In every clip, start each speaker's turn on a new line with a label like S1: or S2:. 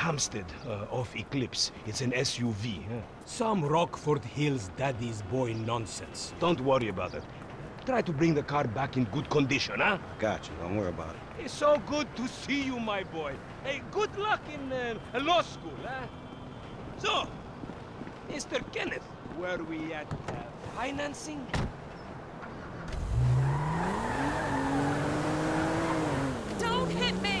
S1: Hampstead, uh, off Eclipse. It's an SUV, huh? Some Rockford Hills daddy's boy nonsense. Don't worry about it. Try to bring the car back in good condition, huh?
S2: Got you. Don't worry about it.
S1: It's so good to see you, my boy. Hey, good luck in uh, law school, huh? So, Mr. Kenneth, were we at uh, financing?
S3: Don't hit me!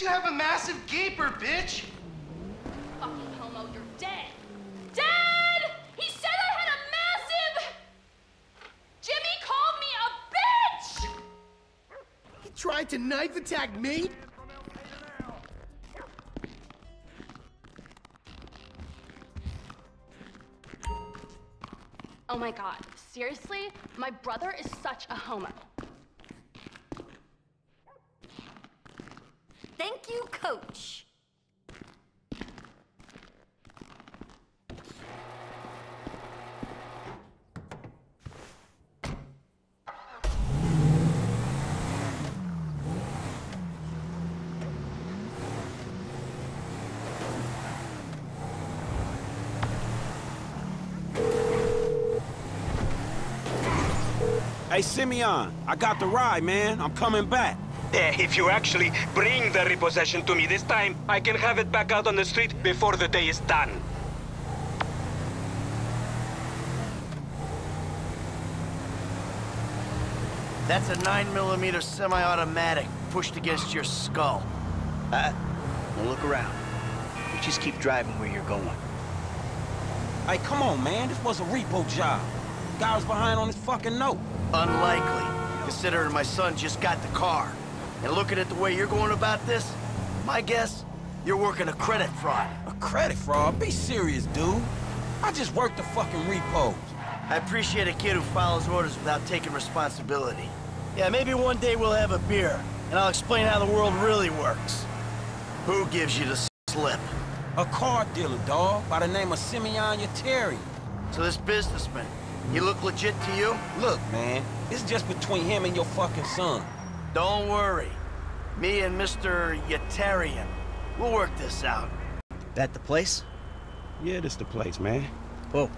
S4: You have a massive gaper, bitch.
S3: Oh, Fucking homo, you're dead. Dad! He said I had a massive... Jimmy called me a bitch!
S5: He tried to knife attack me?
S3: Oh my god, seriously? My brother is such a homo.
S6: Thank you, coach.
S7: Hey, Simeon, I got the ride, man. I'm coming back.
S1: Eh, If you actually bring the repossession to me this time, I can have it back out on the street before the day is done.
S5: That's a 9mm semi-automatic pushed against your skull. Uh, now look around. You just keep driving where you're going.
S7: Hey, come on, man. This was a repo job. Guy was behind on his fucking note.
S5: Unlikely, considering my son just got the car. And looking at the way you're going about this, my guess, you're working a credit fraud.
S7: A credit fraud? Be serious, dude. I just worked the fucking repos.
S5: I appreciate a kid who follows orders without taking responsibility. Yeah, maybe one day we'll have a beer, and I'll explain how the world really works. Who gives you the slip?
S7: A car dealer, dawg, by the name of Simeon Yetarian.
S5: So this businessman, he look legit to you?
S7: Look, man, it's just between him and your fucking son.
S5: Don't worry. Me and Mr. Yetarian, we'll work this out.
S8: That the place?
S2: Yeah, this the place, man.
S8: Whoa.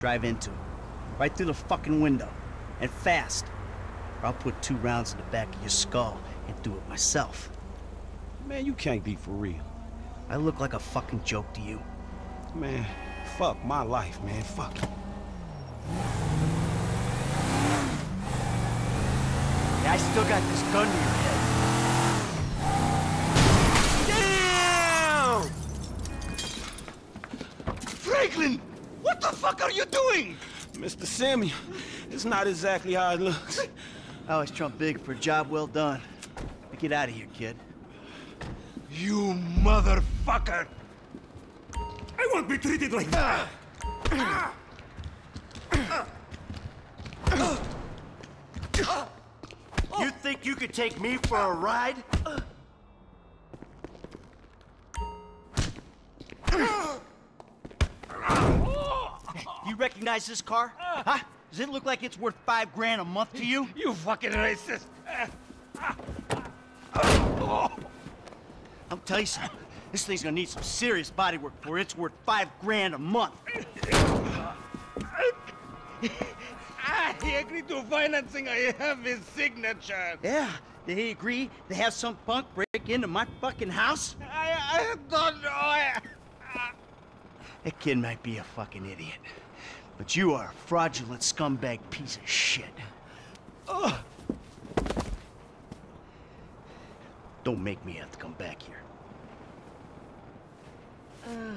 S8: Drive into it. Right through the fucking window. And fast. Or I'll put two rounds in the back of your skull and do it myself.
S2: Man, you can't be for real.
S8: I look like a fucking joke to you.
S2: Man, fuck my life, man. Fuck it.
S8: Yeah, I still got this gun to your head.
S1: Franklin! What the fuck are you doing?
S2: Mr. Samuel, it's not exactly how it looks.
S8: I always trump big for a job well done. Now get out of here, kid.
S1: You motherfucker!
S9: I won't be treated like that!
S5: You think you could take me for a ride?
S8: You recognize this car? Huh? Does it look like it's worth five grand a month to you?
S1: You fucking racist!
S8: I'll tell you something. This thing's gonna need some serious body work for it's worth five grand a month.
S1: I agreed to financing. I have his signature.
S8: Yeah, did he agree to have some punk break into my fucking house?
S1: I, I don't know. I...
S8: That kid might be a fucking idiot. But you are a fraudulent scumbag piece of shit. Ugh. Don't make me have to come back here. Uh.